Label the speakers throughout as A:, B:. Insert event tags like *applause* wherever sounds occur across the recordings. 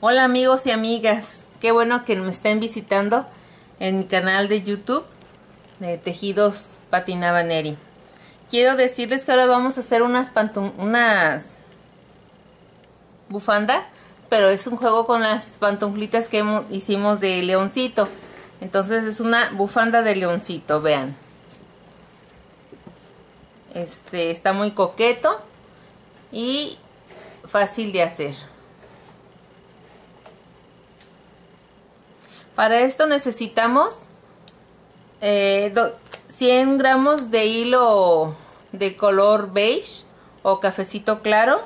A: Hola amigos y amigas, qué bueno que me estén visitando en mi canal de YouTube de Tejidos Neri. Quiero decirles que ahora vamos a hacer unas, unas bufanda, pero es un juego con las pantuflitas que hicimos de leoncito. Entonces es una bufanda de leoncito, vean. Este, está muy coqueto y fácil de hacer. Para esto necesitamos 100 eh, gramos de hilo de color beige o cafecito claro.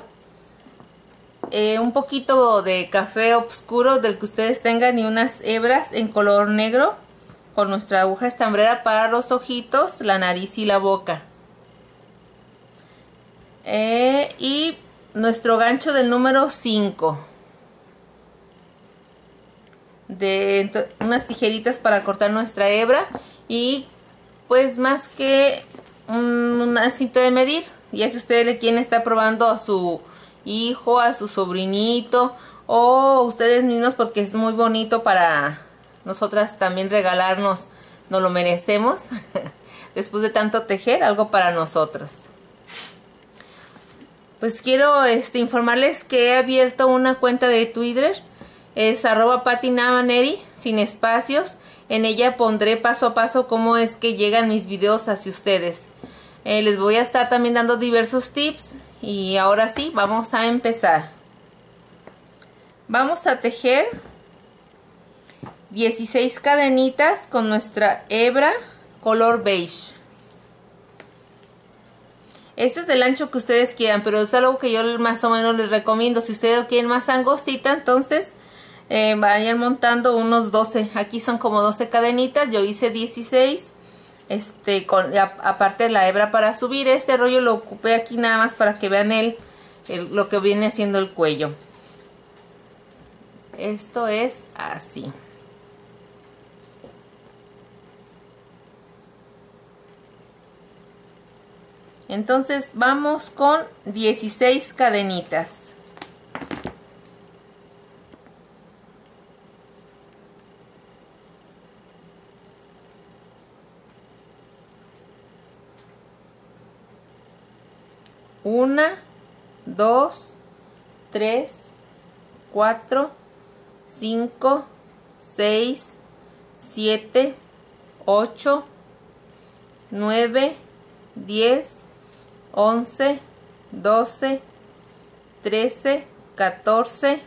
A: Eh, un poquito de café oscuro del que ustedes tengan y unas hebras en color negro con nuestra aguja estambrera para los ojitos, la nariz y la boca. Eh, y nuestro gancho del número 5. De unas tijeritas para cortar nuestra hebra. Y pues más que un, una cinta de medir. Ya es ustedes le está probando a su hijo, a su sobrinito o ustedes mismos porque es muy bonito para nosotras también regalarnos, nos lo merecemos *laughs* después de tanto tejer algo para nosotros pues quiero este, informarles que he abierto una cuenta de Twitter, es arroba patinamaneri, sin espacios. En ella pondré paso a paso cómo es que llegan mis videos hacia ustedes. Eh, les voy a estar también dando diversos tips y ahora sí, vamos a empezar. Vamos a tejer 16 cadenitas con nuestra hebra color beige. Este es el ancho que ustedes quieran, pero es algo que yo más o menos les recomiendo. Si ustedes quieren más angostita, entonces eh, vayan montando unos 12. Aquí son como 12 cadenitas, yo hice 16. Este, con, aparte de la hebra para subir, este rollo lo ocupé aquí nada más para que vean el, lo que viene haciendo el cuello. Esto es así. Entonces vamos con dieciséis cadenitas. Una, dos, tres, cuatro, cinco, seis, siete, ocho, nueve, diez, 11, 12, 13, 14,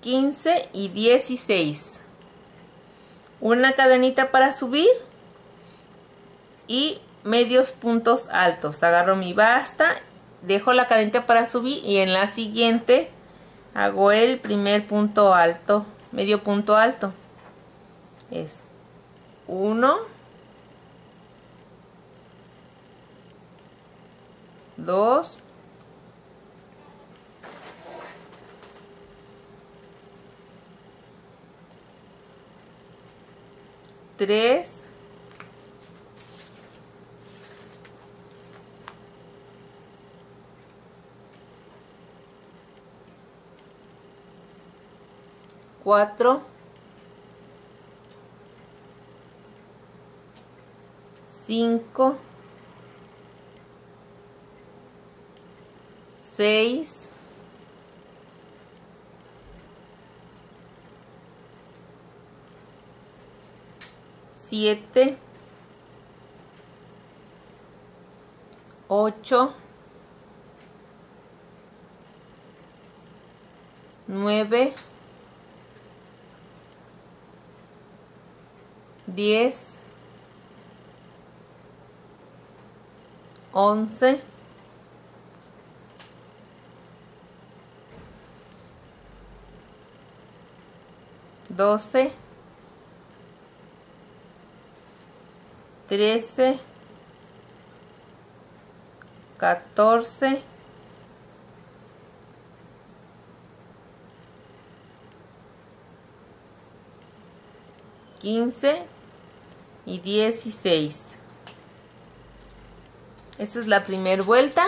A: 15 y 16. Una cadenita para subir y medios puntos altos. Agarro mi basta, dejo la cadenita para subir y en la siguiente hago el primer punto alto, medio punto alto. Es 1 2 3 4 5 6 7 8 9 10 11 12, 13, 14, 15 y 16. Esa es la primera vuelta.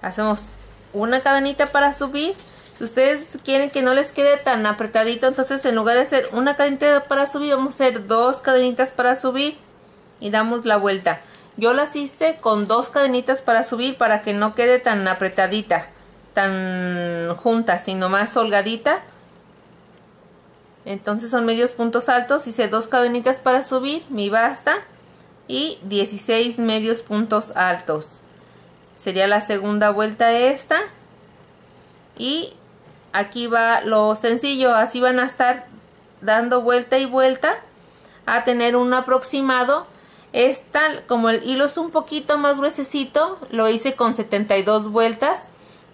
A: Hacemos una cadenita para subir ustedes quieren que no les quede tan apretadito, entonces en lugar de hacer una cadenita para subir, vamos a hacer dos cadenitas para subir y damos la vuelta. Yo las hice con dos cadenitas para subir para que no quede tan apretadita, tan junta, sino más holgadita. Entonces son medios puntos altos, hice dos cadenitas para subir, mi basta y 16 medios puntos altos. Sería la segunda vuelta esta y aquí va lo sencillo, así van a estar dando vuelta y vuelta a tener un aproximado. tal como el hilo es un poquito más gruesecito, lo hice con 72 vueltas,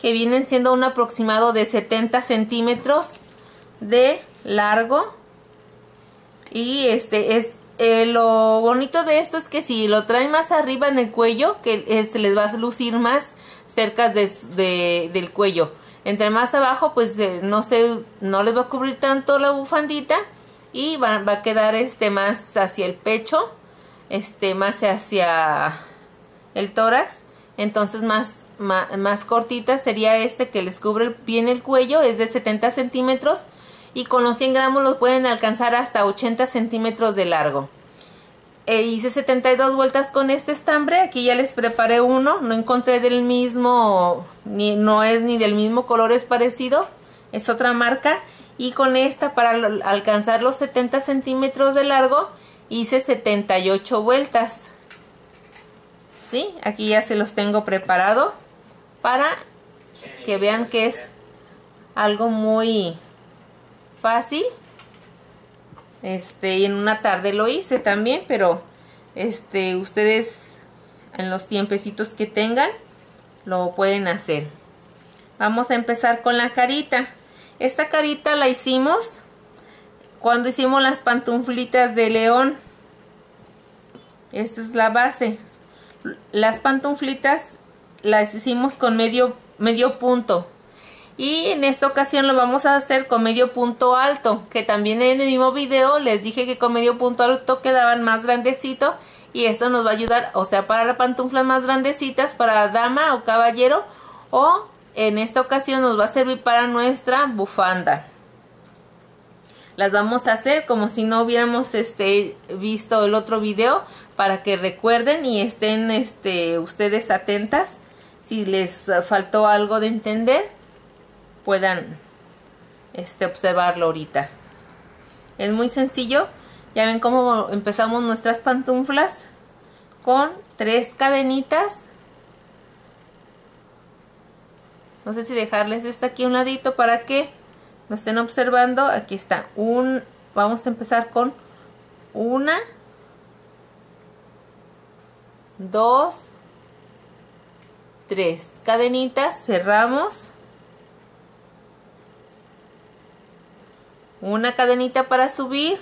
A: que vienen siendo un aproximado de 70 centímetros de largo. Y este es eh, lo bonito de esto es que si lo traen más arriba en el cuello, que eh, se les va a lucir más cerca de, del cuello. Entre más abajo, pues eh, no sé, no les va a cubrir tanto la bufandita y va, a quedar este más hacia el pecho, este más hacia el tórax, entonces más, más, cortita sería este que les cubre bien el cuello, es de 70 centímetros y con los 100 gramos los pueden alcanzar hasta 80 centímetros de largo. E hice 72 vueltas con este estambre. Aquí ya les preparé uno. No encontré del mismo, ni, no es ni del mismo color, es parecido. Es otra marca. Y con esta, para alcanzar los 70 centímetros de largo, hice 78 vueltas. ¿Sí? Aquí ya se los tengo preparado para que vean que es algo muy fácil este, y en una tarde lo hice también, pero este, ustedes en los tiempecitos que tengan lo pueden hacer. Vamos a empezar con la carita. Esta carita la hicimos cuando hicimos las pantuflitas de león. Esta es la base. Las pantuflitas las hicimos con medio, medio punto. Y en esta ocasión lo vamos a hacer con medio punto alto, que también en el mismo video les dije que con medio punto alto quedaban más grandecito y esto nos va a ayudar, o sea, para las pantuflas más grandecitas, para dama o caballero o en esta ocasión nos va a servir para nuestra bufanda. Las vamos a hacer como si no hubiéramos este, visto el otro video para que recuerden y estén este, ustedes atentas si les faltó algo de entender puedan este, observarlo ahorita. Es muy sencillo. Ya ven cómo empezamos nuestras pantuflas con tres cadenitas. No sé si dejarles esta aquí un ladito para que lo estén observando. Aquí está. Un, vamos a empezar con una, dos, tres cadenitas. Cerramos. una cadenita para subir,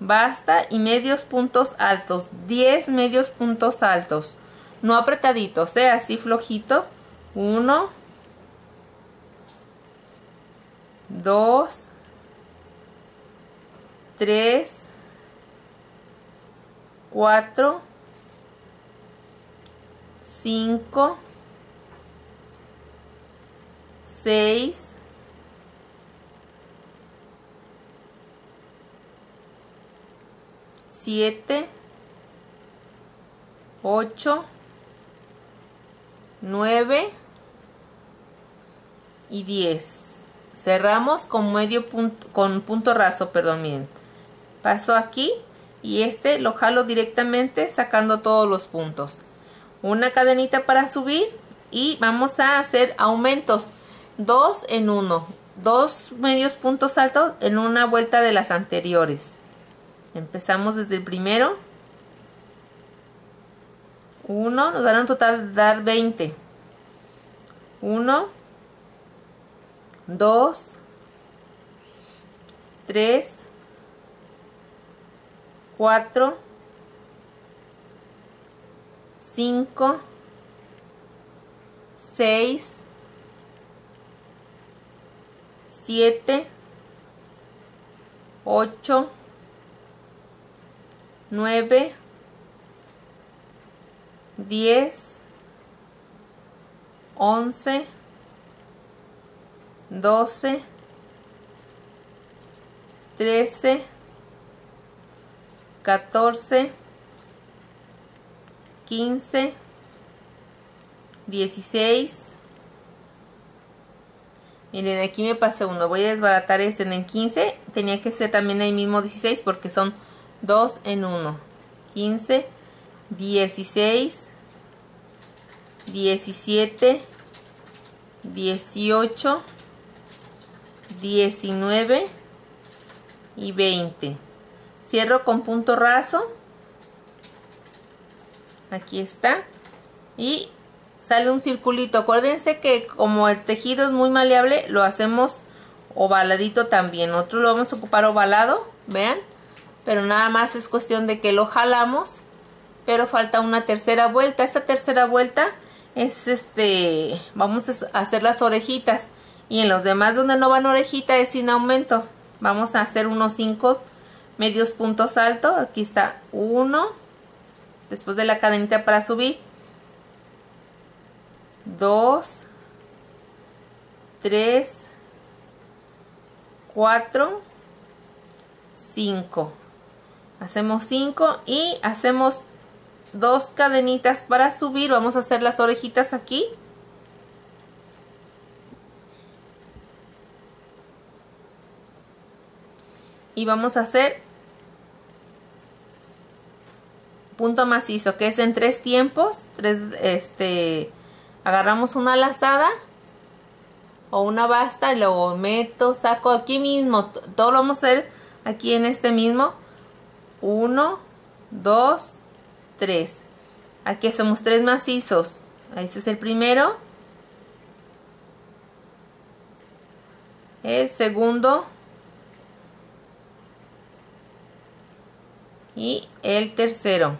A: basta y medios puntos altos, 10 medios puntos altos, no apretadito sea así flojito, 1, 2, 3, 4, 5, 6, 7, 8, 9 y 10. Cerramos con medio punto, con punto raso, perdón, miren. Paso aquí y este lo jalo directamente sacando todos los puntos. Una cadenita para subir y vamos a hacer aumentos. 2 en 1, dos medios puntos altos en una vuelta de las anteriores. Empezamos desde el primero. 1, nos van a un total dar 20. 1, 2, 3, 4, 5, 6, 7, 8, 9, 10, 11, 12, 13, 14, 15, 16. Miren, aquí me pasé uno. Voy a desbaratar este en 15. Tenía que ser también ahí mismo 16 porque son 2 en 1, 15, 16, 17, 18, 19 y 20. Cierro con punto raso. Aquí está. Y sale un circulito. Acuérdense que como el tejido es muy maleable, lo hacemos ovaladito también. Otro lo vamos a ocupar ovalado, vean pero nada más es cuestión de que lo jalamos pero falta una tercera vuelta esta tercera vuelta es este vamos a hacer las orejitas y en los demás donde no van orejita es sin aumento vamos a hacer unos 5 medios puntos alto aquí está uno después de la cadenita para subir 2 3 4 5 hacemos 5 y hacemos dos cadenitas para subir vamos a hacer las orejitas aquí y vamos a hacer punto macizo que es en tres tiempos tres, este agarramos una lazada o una basta y luego meto saco aquí mismo todo lo vamos a hacer aquí en este mismo 1, 2, 3. Aquí hacemos tres macizos. Ese es el primero. El segundo. Y el tercero.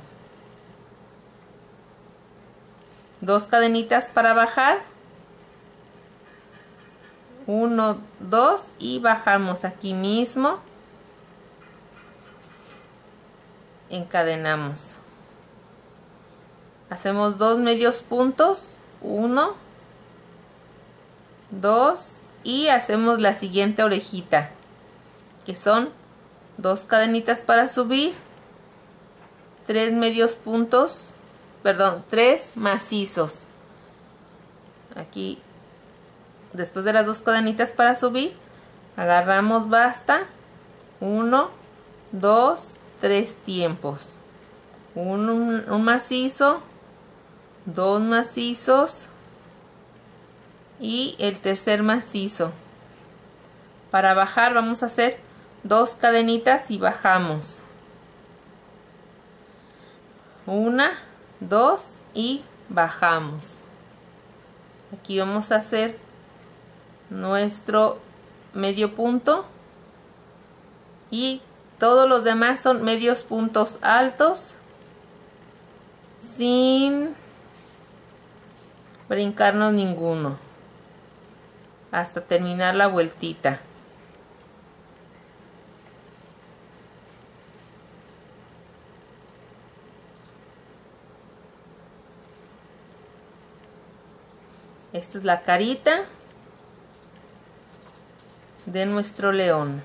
A: Dos cadenitas para bajar. 1, 2 y bajamos aquí mismo. encadenamos hacemos dos medios puntos uno dos y hacemos la siguiente orejita que son dos cadenitas para subir tres medios puntos perdón tres macizos aquí después de las dos cadenitas para subir agarramos basta uno dos tres tiempos. Un, macizo, dos macizos y el tercer macizo. Para bajar vamos a hacer dos cadenitas y bajamos. Una, dos y bajamos. Aquí vamos a hacer nuestro medio punto y todos los demás son medios puntos altos sin brincarnos ninguno hasta terminar la vueltita. Esta es la carita de nuestro león.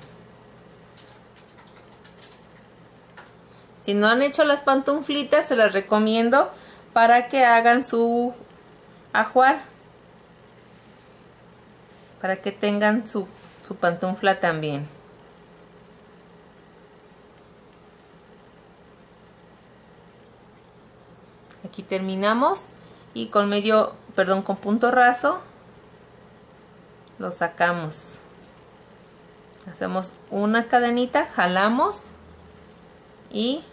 A: Si no han hecho las pantuflitas, se las recomiendo para que hagan su ajuar. Para que tengan su, su pantufla también. Aquí terminamos y con medio, perdón, con punto raso lo sacamos. Hacemos una cadenita, jalamos y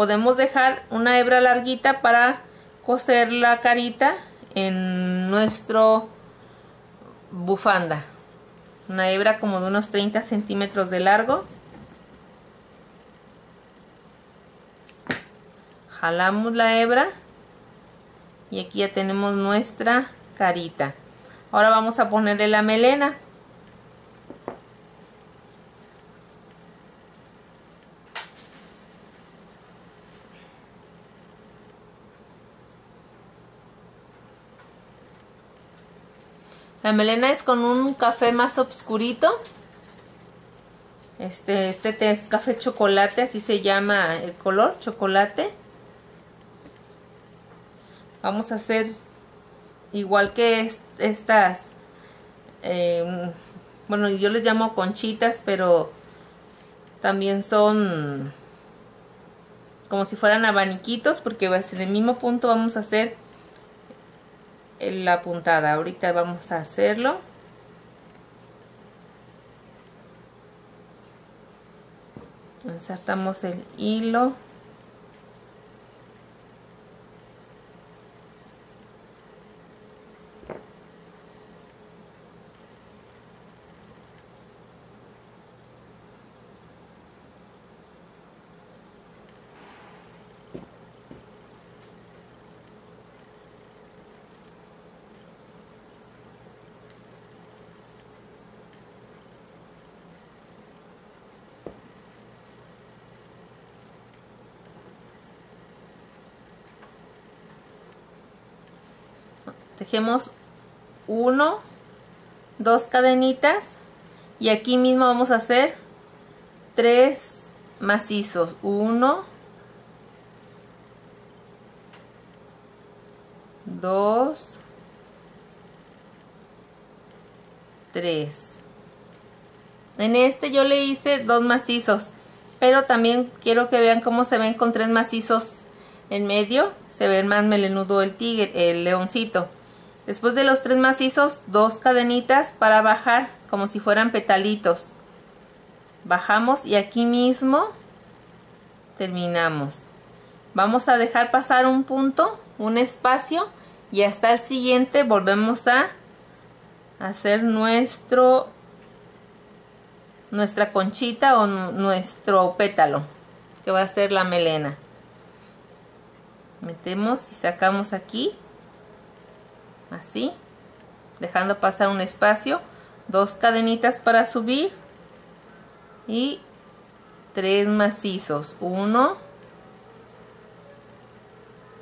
A: podemos dejar una hebra larguita para coser la carita en nuestro bufanda una hebra como de unos 30 centímetros de largo jalamos la hebra y aquí ya tenemos nuestra carita ahora vamos a ponerle la melena La melena es con un café más oscurito. Este, este es café chocolate, así se llama el color, chocolate. Vamos a hacer igual que estas, eh, bueno, yo les llamo conchitas, pero también son como si fueran abaniquitos, porque en el mismo punto vamos a hacer la puntada. Ahorita vamos a hacerlo. Insertamos el hilo. tejemos 1, 2 cadenitas y aquí mismo vamos a hacer 3 macizos, 1, 2, 3. En este yo le hice 2 macizos, pero también quiero que vean cómo se ven con 3 macizos en medio. Se ve más melenudo el tigre, el leoncito. Después de los tres macizos, dos cadenitas para bajar como si fueran petalitos. Bajamos y aquí mismo terminamos. Vamos a dejar pasar un punto, un espacio y hasta el siguiente volvemos a hacer nuestro nuestra conchita o nuestro pétalo que va a ser la melena metemos y sacamos aquí así, dejando pasar un espacio, dos cadenitas para subir y tres macizos, uno,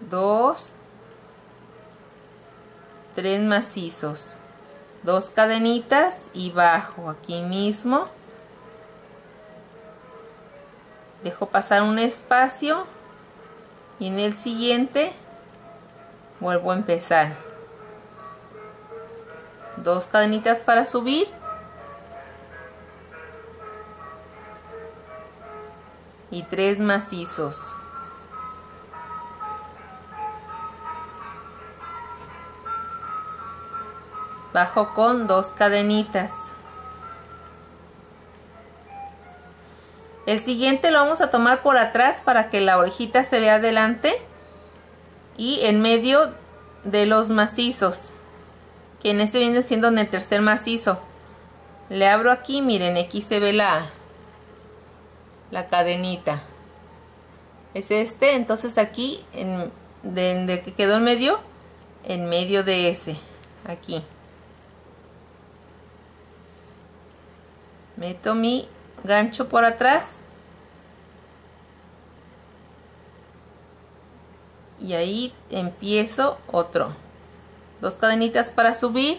A: dos, tres macizos, dos cadenitas y bajo aquí mismo, dejo pasar un espacio y en el siguiente vuelvo a empezar dos cadenitas para subir y tres macizos bajo con dos cadenitas el siguiente lo vamos a tomar por atrás para que la orejita se vea adelante y en medio de los macizos que en este viene siendo en el tercer macizo le abro aquí miren aquí se ve la la cadenita es este entonces aquí en, de, que quedó en medio en medio de ese aquí meto mi gancho por atrás y ahí empiezo otro dos cadenitas para subir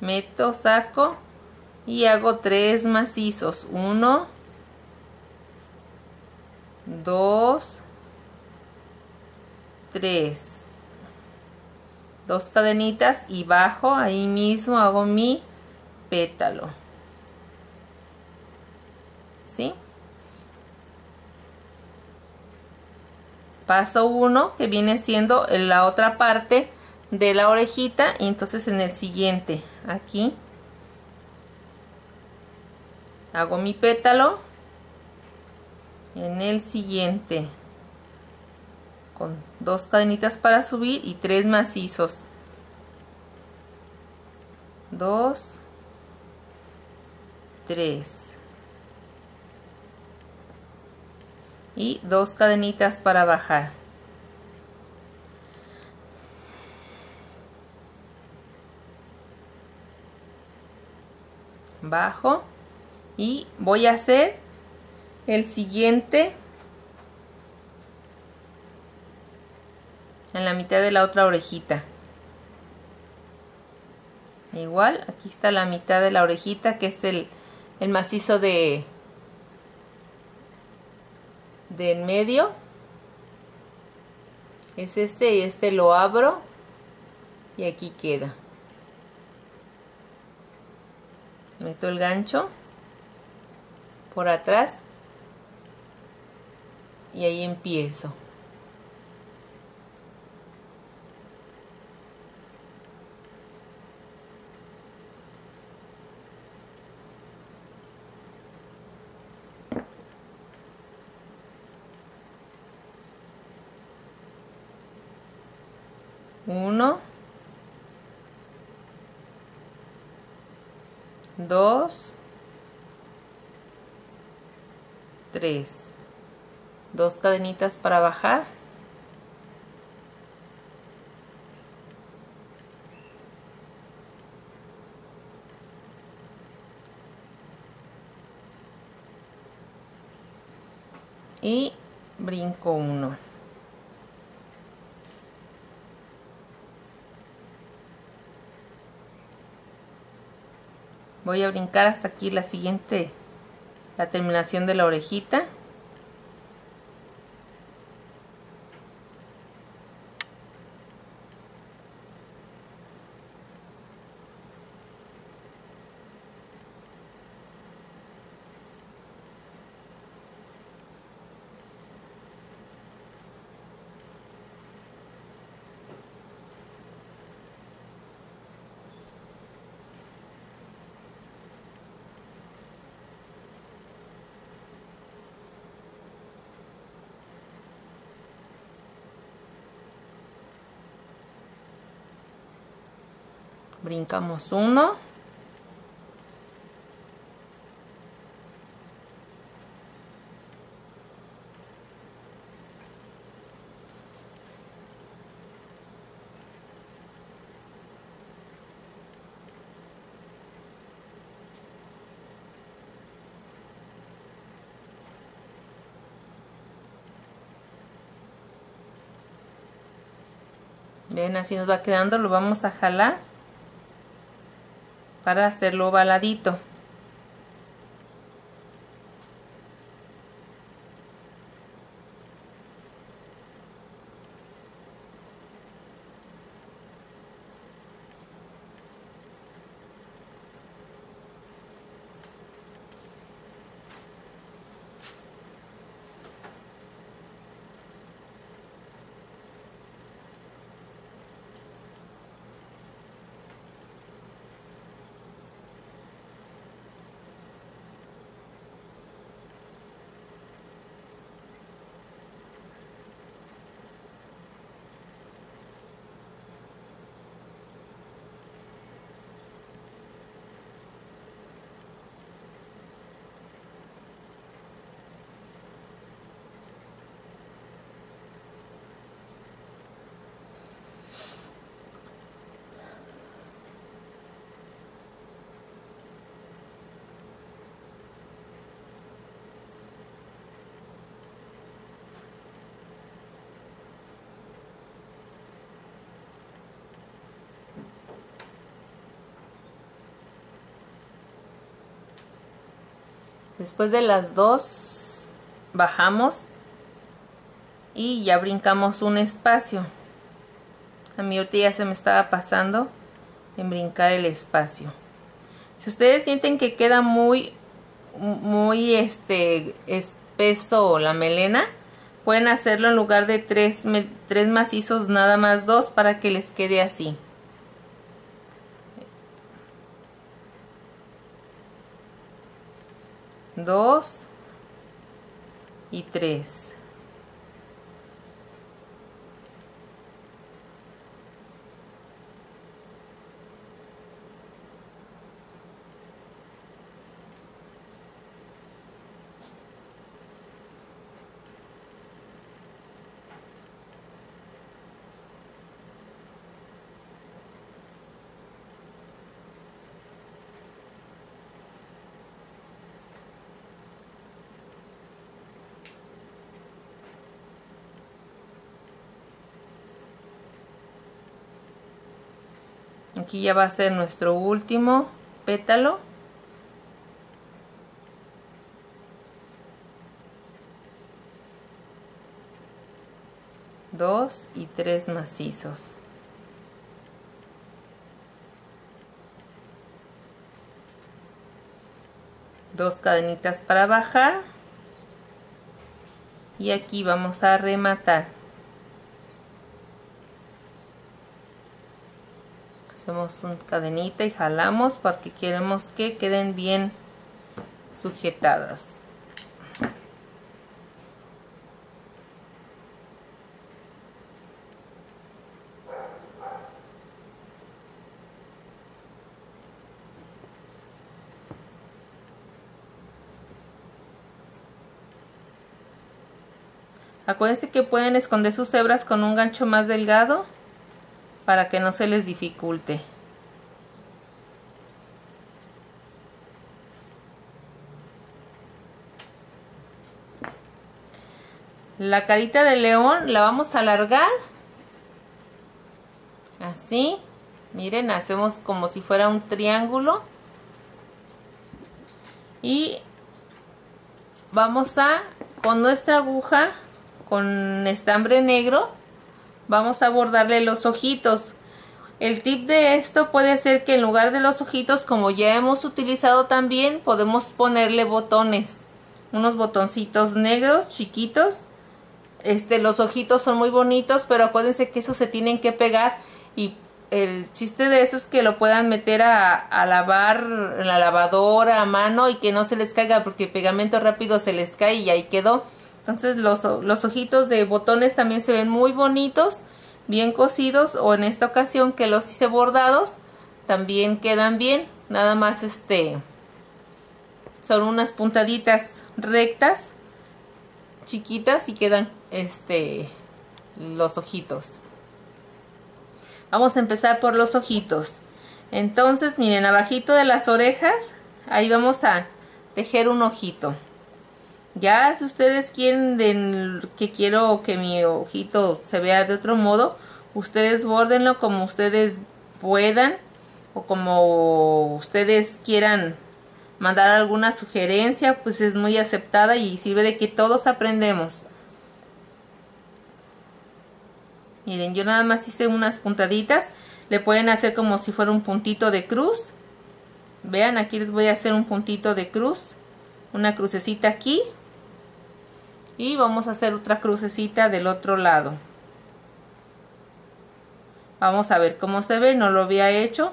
A: meto saco y hago tres macizos uno dos tres dos cadenitas y bajo ahí mismo hago mi pétalo paso 1 que viene siendo la otra parte de la orejita y entonces en el siguiente aquí hago mi pétalo en el siguiente con dos cadenitas para subir y tres macizos dos tres y dos cadenitas para bajar bajo y voy a hacer el siguiente en la mitad de la otra orejita igual aquí está la mitad de la orejita que es el, el macizo de de en medio es este y este lo abro y aquí queda meto el gancho por atrás y ahí empiezo 1, 2, 3, dos cadenitas para bajar, y brinco 1 voy a brincar hasta aquí la siguiente la terminación de la orejita brincamos uno Bien, así nos va quedando, lo vamos a jalar para hacerlo baladito Después de las dos bajamos y ya brincamos un espacio. A mí ahorita ya se me estaba pasando en brincar el espacio. Si ustedes sienten que queda muy muy este espeso la melena, pueden hacerlo en lugar de tres macizos, nada más dos para que les quede así. 2 y 3 aquí ya va a ser nuestro último pétalo dos y tres macizos dos cadenitas para bajar y aquí vamos a rematar hacemos una cadenita y jalamos porque queremos que queden bien sujetadas Acuérdense que pueden esconder sus hebras con un gancho más delgado para que no se les dificulte. La carita de león la vamos a alargar. Así. Miren, hacemos como si fuera un triángulo. Y vamos a, con nuestra aguja, con estambre negro, Vamos a bordarle los ojitos. El tip de esto puede ser que en lugar de los ojitos, como ya hemos utilizado también, podemos ponerle botones. Unos botoncitos negros, chiquitos. Este, los ojitos son muy bonitos, pero acuérdense que esos se tienen que pegar. Y el chiste de eso es que lo puedan meter a, a lavar en la lavadora a mano y que no se les caiga, porque el pegamento rápido se les cae y ahí quedó. Entonces los, los ojitos de botones también se ven muy bonitos, bien cosidos o en esta ocasión que los hice bordados también quedan bien. Nada más este son unas puntaditas rectas chiquitas y quedan este los ojitos vamos a empezar por los ojitos entonces miren abajito de las orejas ahí vamos a tejer un ojito ya si ustedes quieren que quiero que mi ojito se vea de otro modo, ustedes bórdenlo como ustedes puedan o como ustedes quieran mandar alguna sugerencia, pues es muy aceptada y sirve de que todos aprendemos. Miren, yo nada más hice unas puntaditas. Le pueden hacer como si fuera un puntito de cruz. Vean, aquí les voy a hacer un puntito de cruz. Una crucecita aquí y vamos a hacer otra crucecita del otro lado vamos a ver cómo se ve no lo había hecho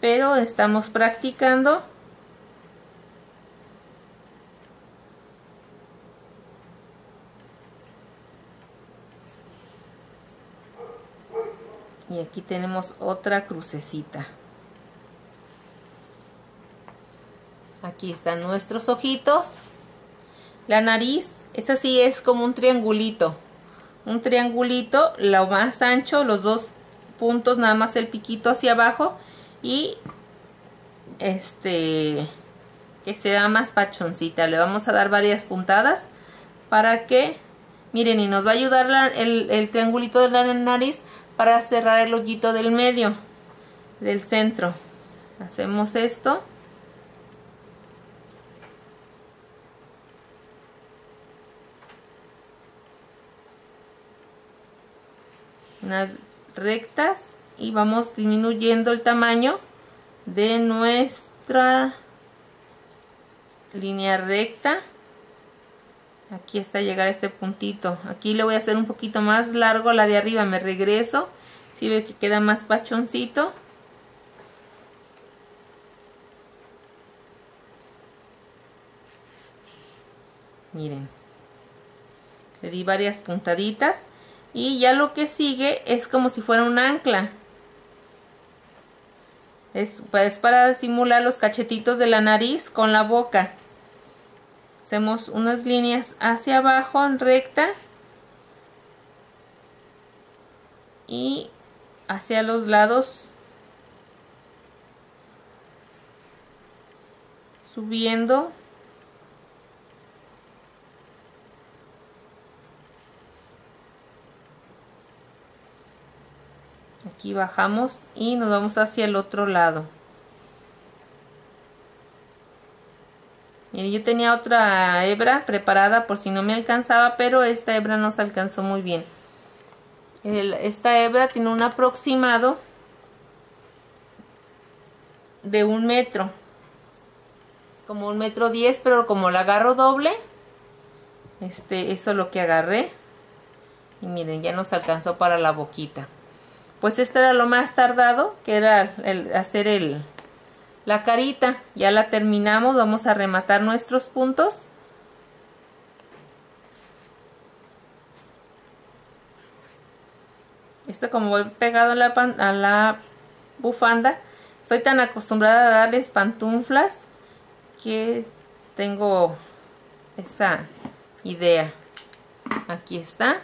A: pero estamos practicando y aquí tenemos otra crucecita aquí están nuestros ojitos la nariz esa sí es como un triangulito. Un triangulito, lo más ancho, los dos puntos, nada más el piquito hacia abajo. Y este, que se más pachoncita. Le vamos a dar varias puntadas para que, miren, y nos va a ayudar el, triangulito de la nariz para cerrar el hoyito del medio, del centro. Hacemos esto. unas rectas y vamos disminuyendo el tamaño de nuestra línea recta aquí hasta llegar a este puntito aquí le voy a hacer un poquito más largo la de arriba me regreso si ve que queda más pachoncito miren le di varias puntaditas y ya lo que sigue es como si fuera un ancla. Es, pues, para simular los cachetitos de la nariz con la boca. Hacemos unas líneas hacia abajo en recta y hacia los lados subiendo y bajamos y nos vamos hacia el otro lado Miren, yo tenía otra hebra preparada por si no me alcanzaba, pero esta hebra nos alcanzó muy bien. esta hebra tiene un aproximado de un metro. Es como un metro diez, pero como la agarro doble, este, eso es lo que agarré. Y miren, ya nos alcanzó para la boquita pues esto era lo más tardado, que era hacer el, la carita. Ya la terminamos, vamos a rematar nuestros puntos. Esto como voy pegado a la, a la bufanda, estoy tan acostumbrada a darles pantuflas que tengo esa idea. Aquí está.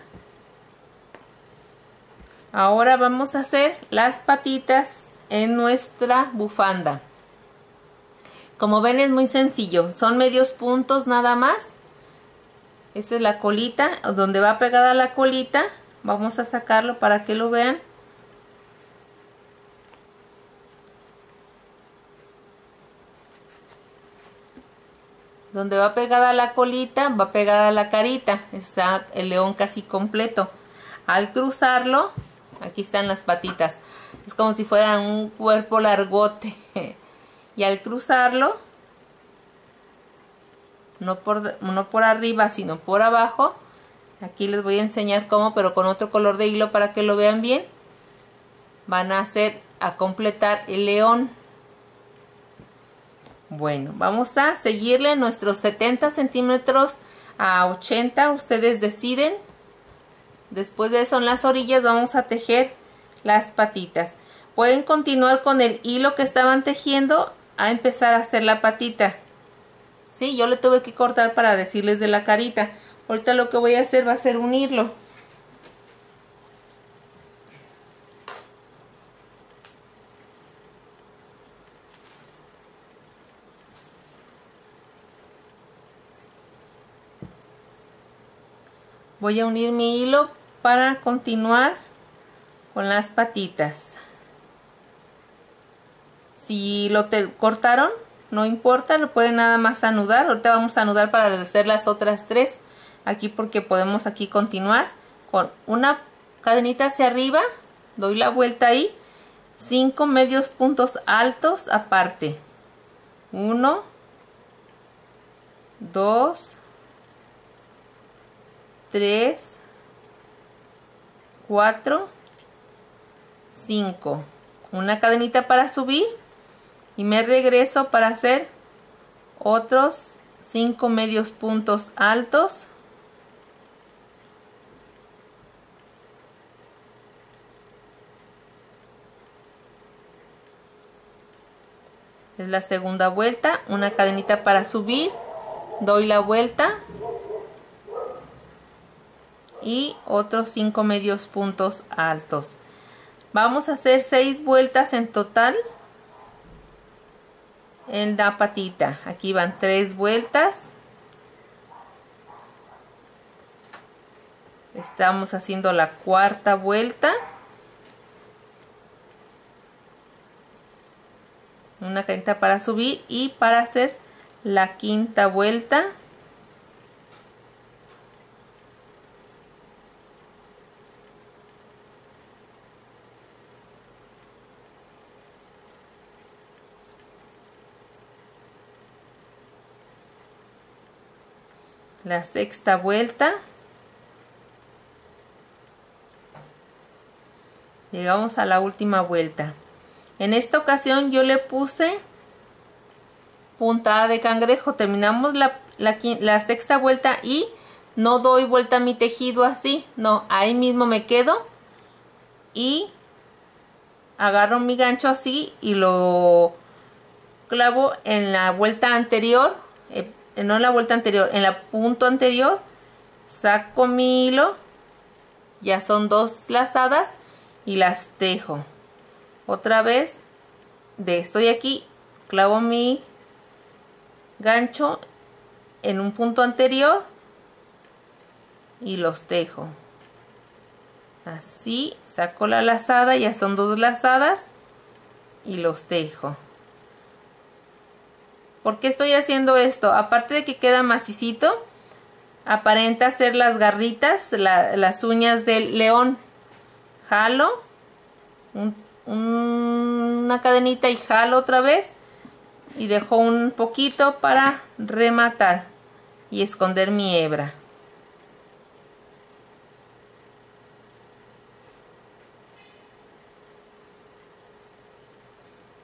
A: Ahora vamos a hacer las patitas en nuestra bufanda. Como ven es muy sencillo, son medios puntos nada más. esa es la colita, donde va pegada la colita. Vamos a sacarlo para que lo vean. Donde va pegada la colita, va pegada la carita. Está el león casi completo. Al cruzarlo, Aquí están las patitas. Es como si fueran un cuerpo largote. *laughs* y al cruzarlo, no por, no por arriba, sino por abajo, aquí les voy a enseñar cómo, pero con otro color de hilo para que lo vean bien, van a hacer, a completar el león. Bueno, vamos a seguirle nuestros 70 centímetros a 80, ustedes deciden Después de eso en las orillas vamos a tejer las patitas. Pueden continuar con el hilo que estaban tejiendo a empezar a hacer la patita. ¿Sí? Yo le tuve que cortar para decirles de la carita. Ahorita lo que voy a hacer va a ser unirlo. Voy a unir mi hilo para continuar con las patitas si lo te cortaron no importa lo pueden nada más anudar ahorita vamos a anudar para hacer las otras tres aquí porque podemos aquí continuar con una cadenita hacia arriba doy la vuelta ahí cinco medios puntos altos aparte 1 2 tres. 4, 5. Una cadenita para subir y me regreso para hacer otros 5 medios puntos altos. Es la segunda vuelta, una cadenita para subir, doy la vuelta y otros cinco medios puntos altos. Vamos a hacer seis vueltas en total en la patita. Aquí van tres vueltas. Estamos haciendo la cuarta vuelta. Una cadita para subir y para hacer la quinta vuelta. la sexta vuelta llegamos a la última vuelta en esta ocasión yo le puse puntada de cangrejo terminamos la, la sexta vuelta y no doy vuelta a mi tejido así no ahí mismo me quedo y agarro mi gancho así y lo clavo en la vuelta anterior eh, no en la vuelta anterior, en la punto anterior, saco mi hilo, ya son dos lazadas y las tejo. Otra vez, de estoy aquí, clavo mi gancho en un punto anterior y los tejo. Así, saco la lazada, ya son dos lazadas y los tejo. ¿Por qué estoy haciendo esto? Aparte de que queda macicito, aparenta hacer las garritas, las uñas del león. Jalo, una cadenita y jalo otra vez. Y dejo un poquito para rematar y esconder mi hebra.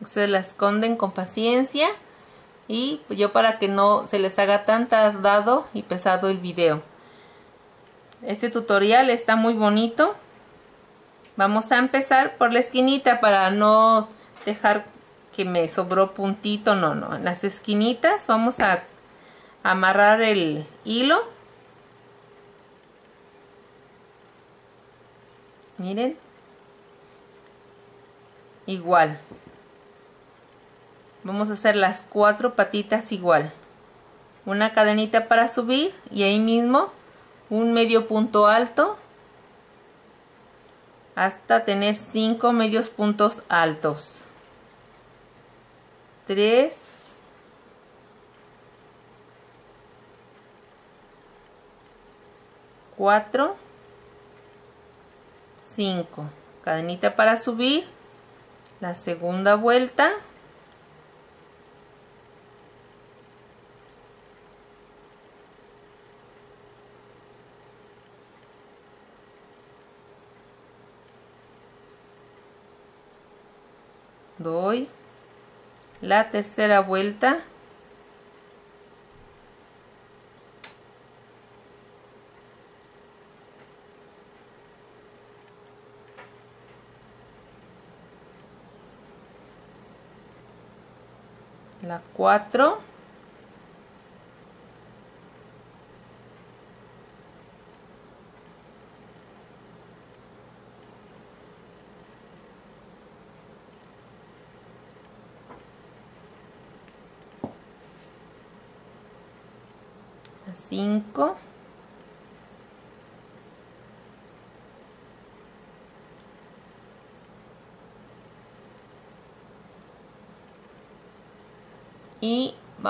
A: Ustedes la esconden con paciencia y yo para que no se les haga tan tardado y pesado el video. Este tutorial está muy bonito. Vamos a empezar por la esquinita para no dejar que me sobró puntito, no, no. En las esquinitas vamos a amarrar el hilo. Miren. Igual, vamos a hacer las cuatro patitas igual una cadenita para subir y ahí mismo un medio punto alto hasta tener cinco medios puntos altos 3 4 5 cadenita para subir la segunda vuelta la tercera vuelta la 4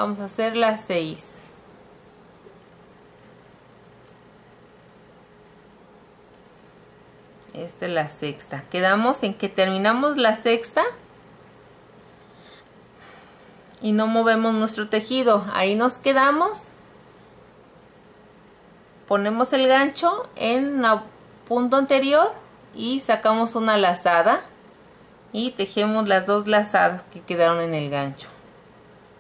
A: vamos a hacer las 6 esta es la sexta quedamos en que terminamos la sexta y no movemos nuestro tejido ahí nos quedamos ponemos el gancho en el punto anterior y sacamos una lazada y tejemos las dos lazadas que quedaron en el gancho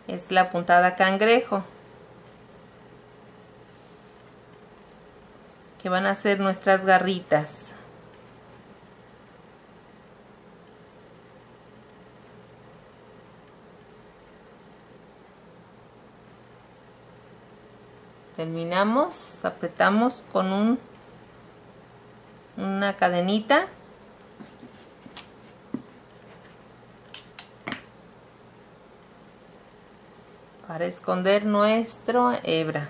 A: es la puntada cangrejo que van a ser nuestras garritas terminamos apretamos con un una cadenita para esconder nuestro hebra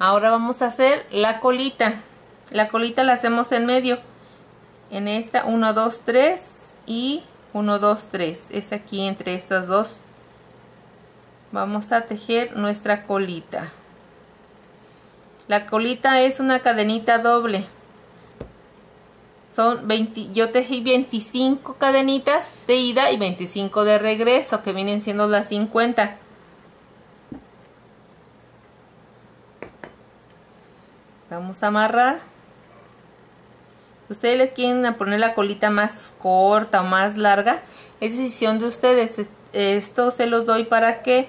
A: Ahora vamos a hacer la colita. La colita la hacemos en medio. En esta 1, 2, 3 y 1, 2, 3. Es aquí entre estas dos vamos a tejer nuestra colita la colita es una cadenita doble son 20, yo tejí 25 cadenitas de ida y 25 de regreso que vienen siendo las 50 vamos a amarrar ustedes le quieren poner la colita más corta o más larga es decisión de ustedes esto se los doy para que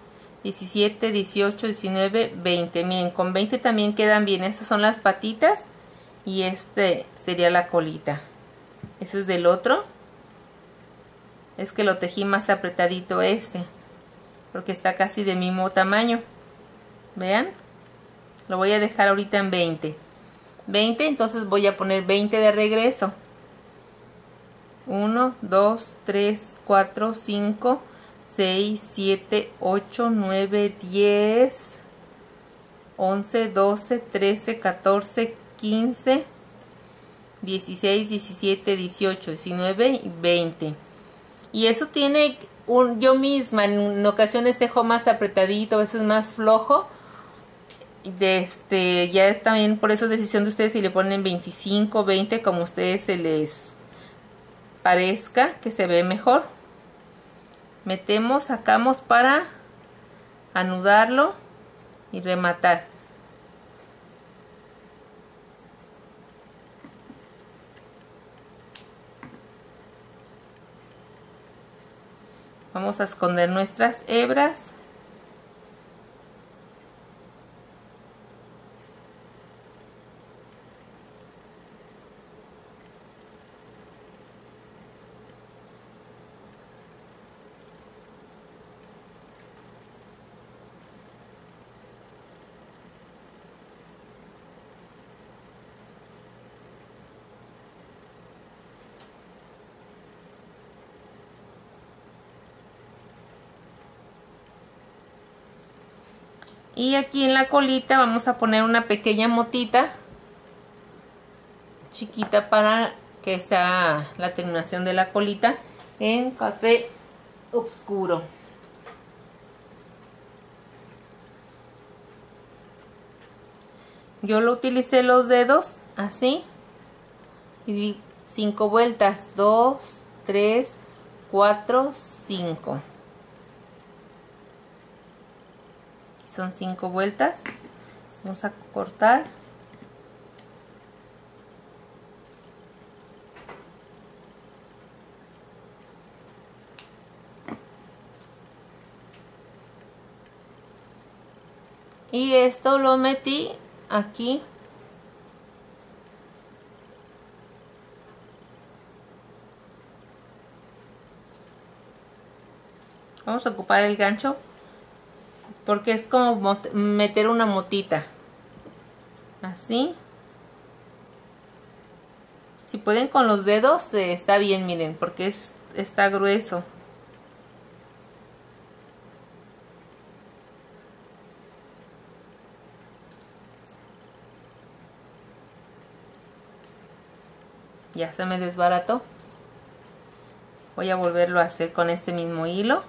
A: 17, 18, 19, 20. Miren, con 20 también quedan bien. Estas son las patitas y este sería la colita. Ese es del otro. Es que lo tejí más apretadito este, porque está casi de mismo tamaño. Vean, lo voy a dejar ahorita en 20. 20, entonces voy a poner 20 de regreso. 1, 2, 3, 4, 5, 6, 7, 8, 9, 10, 11, 12, 13, 14, 15, 16, 17, 18, 19 y 20. Y eso tiene un, yo misma, en ocasiones este dejo más apretadito, a veces más flojo. De este, ya es también por eso es decisión de ustedes si le ponen 25, 20, como a ustedes se les parezca que se ve mejor metemos, sacamos para anudarlo y rematar. Vamos a esconder nuestras hebras. y aquí en la colita vamos a poner una pequeña motita chiquita para que sea la terminación de la colita en café oscuro yo lo utilicé los dedos así y cinco vueltas 2 3 4 5 son cinco vueltas vamos a cortar y esto lo metí aquí vamos a ocupar el gancho porque es como meter una motita así si pueden con los dedos eh, está bien miren porque es está grueso ya se me desbarató voy a volverlo a hacer con este mismo hilo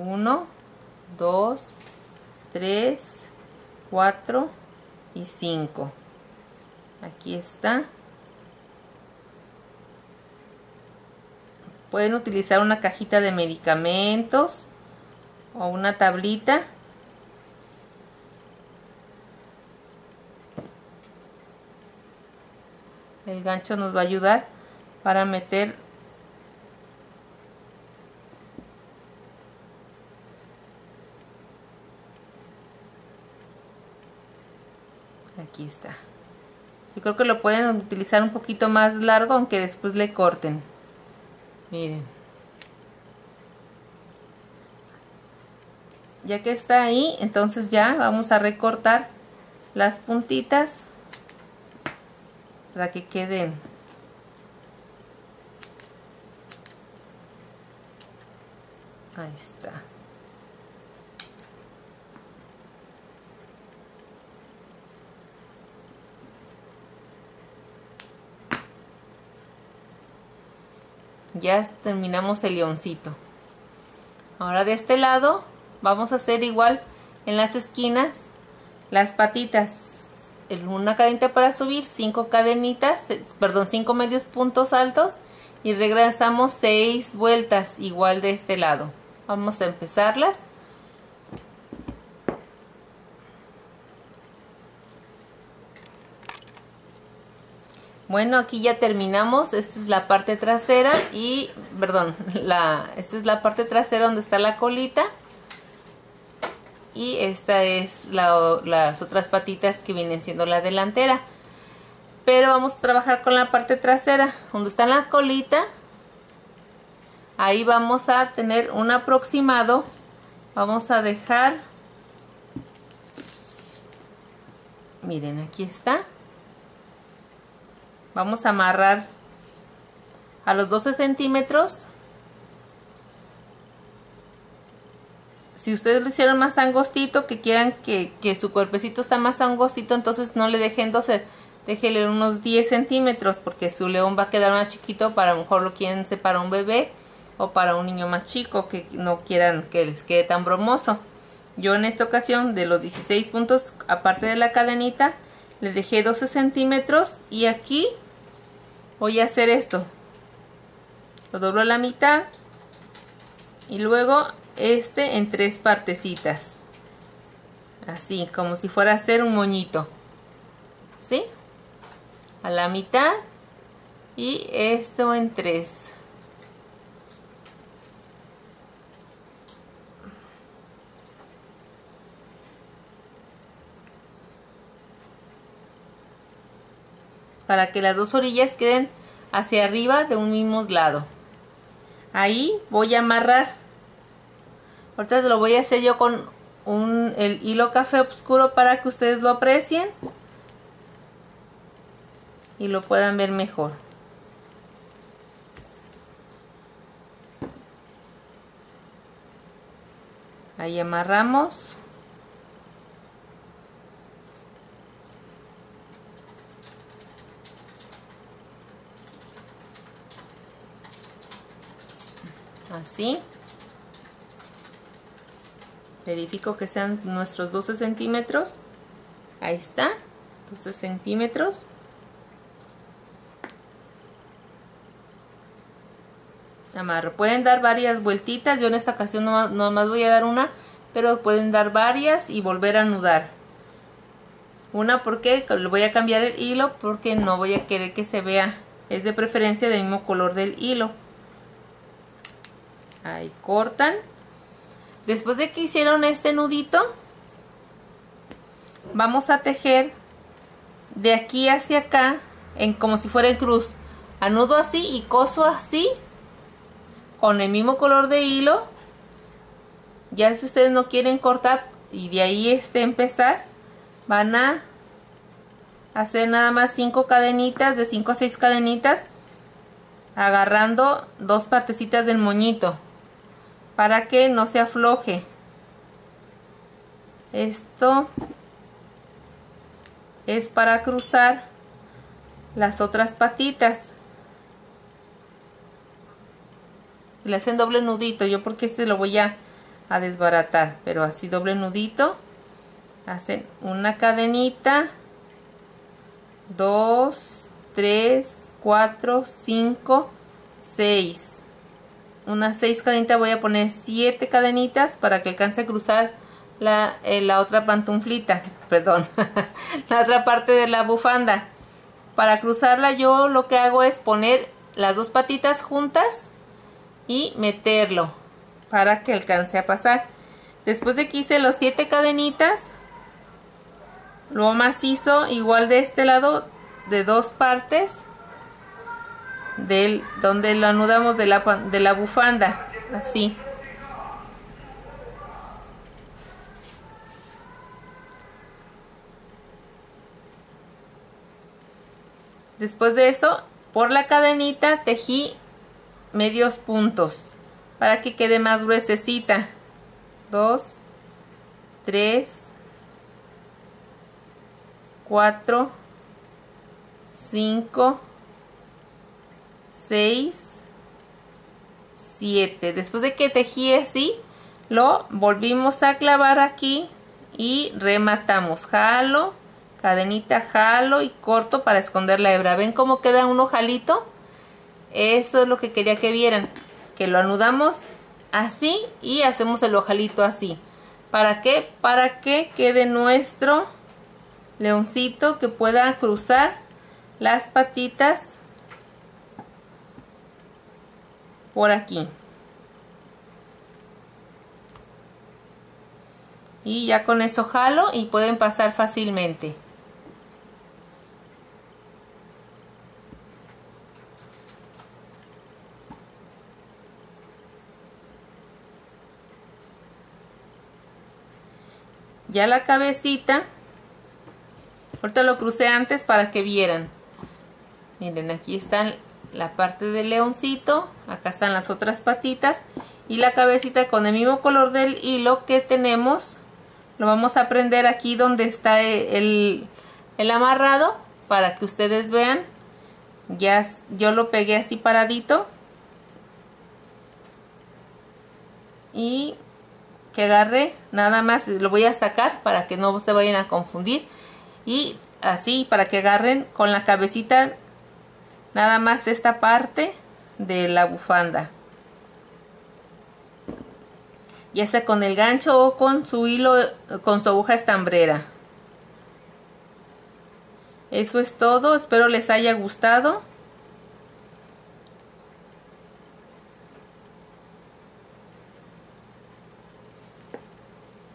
A: 1, 2, 3, 4 y 5. Aquí está. Pueden utilizar una cajita de medicamentos o una tablita. El gancho nos va a ayudar para meter está. Yo creo que lo pueden utilizar un poquito más largo, aunque después le corten. Miren. Ya que está ahí, entonces ya vamos a recortar las puntitas para que queden ahí está ya terminamos el leoncito ahora de este lado vamos a hacer igual en las esquinas las patitas una cadenita para subir 5 cadenitas eh, perdón cinco medios puntos altos y regresamos seis vueltas igual de este lado vamos a empezarlas Bueno, aquí ya terminamos. Esta es la parte trasera y, perdón, esta es la parte trasera donde está la colita. Y esta es las otras patitas que vienen siendo la delantera. Pero vamos a trabajar con la parte trasera, donde está la colita. Ahí vamos a tener un aproximado. Vamos a dejar... Miren, aquí está. Vamos a amarrar a los 12 centímetros. Si ustedes lo hicieron más angostito, que quieran que, su cuerpecito está más angostito, entonces no le dejen 12, déjenle unos 10 centímetros, porque su león va a quedar más chiquito, para mejor lo quieren para un bebé o para un niño más chico, que no quieran que les quede tan bromoso. Yo en esta ocasión de los 16 puntos, aparte de la cadenita, le dejé 12 centímetros y aquí voy a hacer esto lo doblo a la mitad y luego este en tres partecitas así como si fuera a hacer un moñito ¿sí? a la mitad y esto en tres para que las dos orillas queden hacia arriba de un mismo lado. Ahí voy a amarrar. Ahorita lo voy a hacer yo con un, el hilo café oscuro para que ustedes lo aprecien y lo puedan ver mejor. Ahí amarramos. así verifico que sean nuestros 12 centímetros ahí está 12 centímetros amarro pueden dar varias vueltitas yo en esta ocasión no más voy a dar una pero pueden dar varias y volver a anudar una porque le voy a cambiar el hilo porque no voy a querer que se vea es de preferencia del mismo color del hilo Ahí cortan. Después de que hicieron este nudito, vamos a tejer de aquí hacia acá, en, como si fuera en cruz. Anudo así y coso así, con el mismo color de hilo. Ya si ustedes no quieren cortar y de ahí este empezar, van a hacer nada más 5 cadenitas, de 5 a 6 cadenitas, agarrando dos partecitas del moñito para que no se afloje esto es para cruzar las otras patitas le hacen doble nudito yo porque este lo voy a, a desbaratar pero así doble nudito hacen una cadenita 2 3 4 5 6 unas seis cadenitas, voy a poner siete cadenitas para que alcance a cruzar la, eh, otra pantuflita, *laughs* perdón, *laughs* la otra parte de la bufanda. Para cruzarla yo lo que hago es poner las dos patitas juntas y meterlo para que alcance a pasar. Después de que hice los 7 cadenitas, lo macizo igual de este lado de dos partes del, donde lo anudamos de la, de la bufanda, así. Después de eso, por la cadenita tejí medios puntos para que quede más gruesecita. 2, 3, 4, 5, 6, 7. Después de que tejí así, lo volvimos a clavar aquí y rematamos. Jalo, cadenita, jalo y corto para esconder la hebra. ¿Ven cómo queda un ojalito? Eso es lo que quería que vieran. Que lo anudamos así y hacemos el ojalito así. ¿Para qué? Para que quede nuestro leoncito que pueda cruzar las patitas por aquí. Y ya con eso jalo y pueden pasar fácilmente. ya la cabecita ahorita lo crucé antes para que vieran miren aquí están la parte del leoncito, acá están las otras patitas y la cabecita con el mismo color del hilo que tenemos lo vamos a prender aquí donde está e, el, el amarrado para que ustedes vean ya yo lo pegué así paradito y que agarre nada más lo voy a sacar para que no se vayan a confundir y así para que agarren con la cabecita nada más esta parte de la bufanda ya sea con el gancho o con su hilo con su aguja estambrera eso es todo espero les haya gustado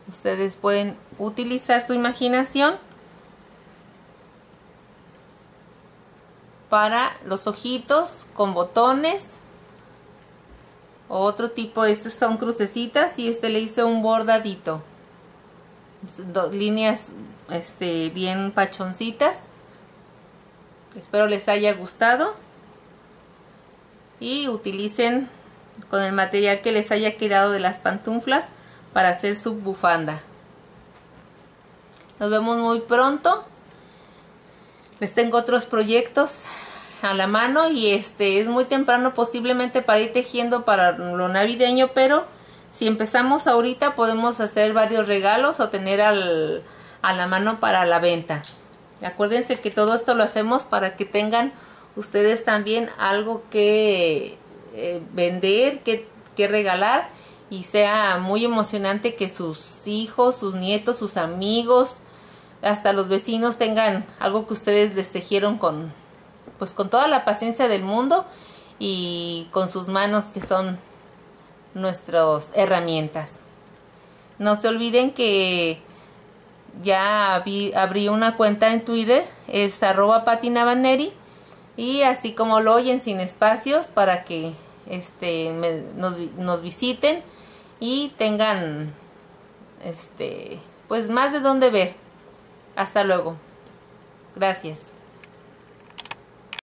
A: ustedes pueden utilizar su imaginación para los ojitos con botones. Otro tipo, estas son crucecitas y este le hice un bordadito. Dos líneas este, bien pachoncitas. Espero les haya gustado. Y utilicen con el material que les haya quedado de las pantuflas para hacer su bufanda. Nos vemos muy pronto. Les tengo otros proyectos a la mano y este es muy temprano posiblemente para ir tejiendo para lo navideño, pero si empezamos ahorita podemos hacer varios regalos o tener al, a la mano para la venta. Acuérdense que todo esto lo hacemos para que tengan ustedes también algo que eh, vender, que, que regalar y sea muy emocionante que sus hijos, sus nietos, sus amigos, hasta los vecinos tengan algo que ustedes les tejieron con, pues con toda la paciencia del mundo y con sus manos que son nuestras herramientas. No se olviden que ya abrí una cuenta en Twitter, es arroba patinabaneri y así como lo oyen sin espacios para que este, nos, visiten y tengan este, pues más de dónde ver. Hasta luego. Gracias.